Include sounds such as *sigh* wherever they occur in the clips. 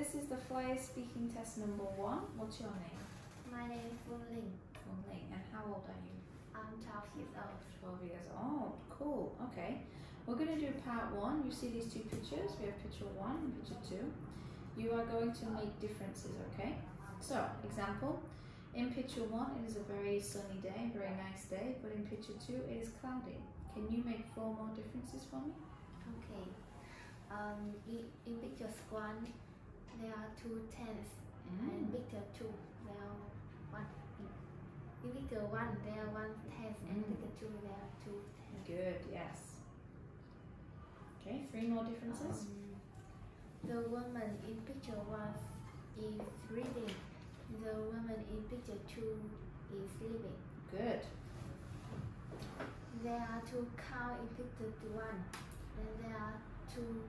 this is the flyer speaking test number one. What's your name? My name is Wu Ling. Feng Ling. And how old are you? I'm 12 years old. 12 years old. Cool. Okay. We're going to do part one. You see these two pictures. We have picture one and picture two. You are going to make differences, okay? So, example. In picture one, it is a very sunny day, very nice day, but in picture two, it is cloudy. Can you make four more differences for me? Okay. Um, in, in picture one, there are two tents. And picture two, there are one. In picture one, there are one tent, and Mm. picture two, there are two tents. Good, yes. Okay, three more differences. Um, the woman in picture one is reading. The woman in picture two is sleeping. Good. There are two cows in picture one, and there are two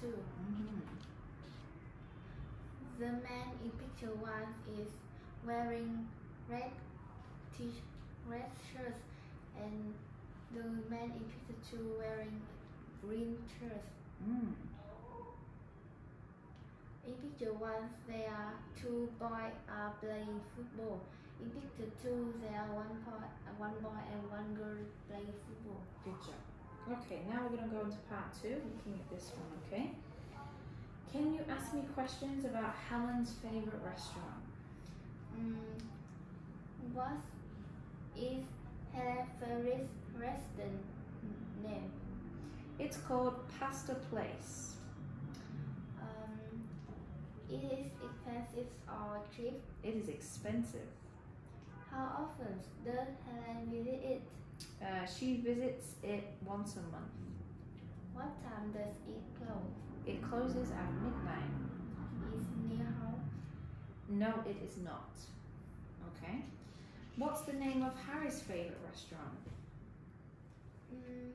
picture two. Mhm. The man in picture one is wearing red t red shirt, and the man in picture two wearing green shirt. Mm. In picture one, there are two boys are playing football. In picture two, there are one boy, one boy and one girl playing football. Good job. Okay, now we're going to go into part two, looking at this one, okay? Can you ask me questions about Helen's favorite restaurant? Mm, what is her favorite restaurant name? It's called Pasta Place. Um, it is expensive or cheap. It is expensive. How often does Helen visit it? Uh, she visits it once a month. What time does it close? It closes at midnight. Is near house. No, it is not. Okay. What's the name of Harry's favorite restaurant? Mm,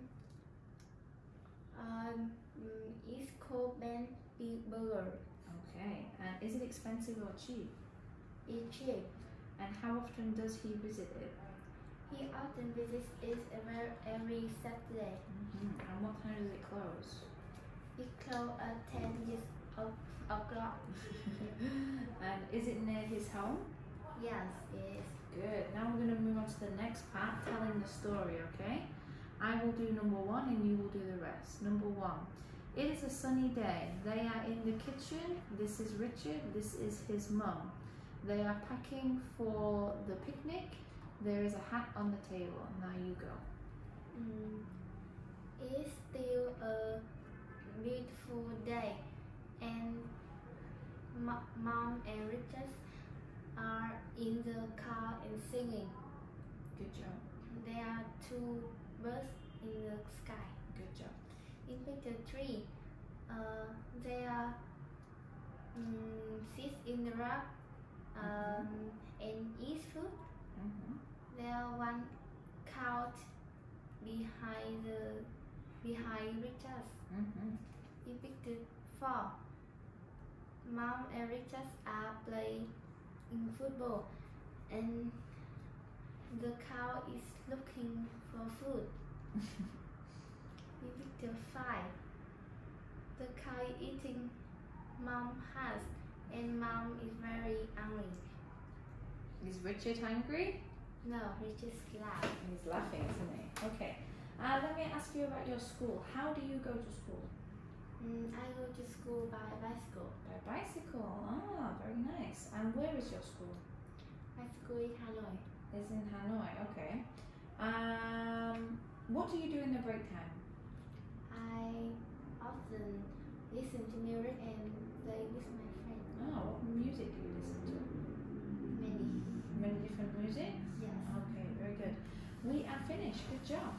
um, mm, it's called Ben Big Burger. Okay. And is it expensive or cheap? It's cheap. And how often does he visit it? He often visits it every, every Saturday. hmm And what time does it close? It closes at 10 years o- o'clock. *laughs* and is it near his home? Yes, it is. Good. Now we're going to move on to the next part, telling the story, okay? I will do number one and you will do the rest. Number one. It is a sunny day. They are in the kitchen. This is Richard. This is his mum. They are packing for the picnic. There is a hat on the table. Now you go. Mm, it's still a beautiful day, and mo- mom and Richard are in the car and singing. Good job. There are two birds in the sky. Good job. In picture three, uh, they are mm, sit in the rock um, and eat food. hmm There are one couch behind the behind Richard. hmm picked picture four, mom and Richard are playing in football, and the cow is looking for food. *laughs* In picture five, the cow is eating mom has, and mom is very angry. Is Richard hungry? No, Richard's laugh. He's laughing, he? Uh, let me ask you about your school. How do you go to school? Mm, I go to school by bicycle. By bicycle. Ah, very nice. And where is your school? My school in Hanoi. It's in Hanoi. Okay. Um, what do you do in the break time? I often listen to music and play with my friends. Oh, what music do you listen to? Many. Many different music. Yes. Okay, very good. We are finished. Good job.